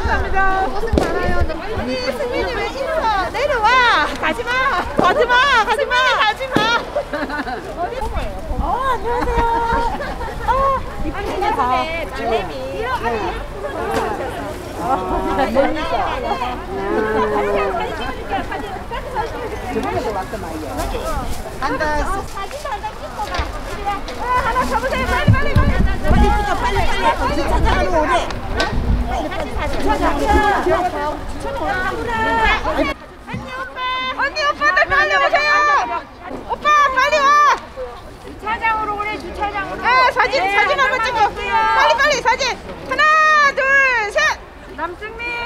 감사합니다. 고생 많아요. 아니 승민이 왜 있어? 내려와. 가지마. 가지마. 가지마. 가지마. 어디 보고예요? 어 안녕하세요. 어, 아 이쁜이네 봐. 딸내미. 저번에도 왔단 말이야. 한다. 사진도 한장 찍고 가. 하나 잡으세요. 빨리 빨리 빨리. 빨리 찍어 빨리 빨리. 주차장. 아 사진 네, 사진 한번 찍어. 빨리 빨리 사진. 하나 둘 셋. 남승민.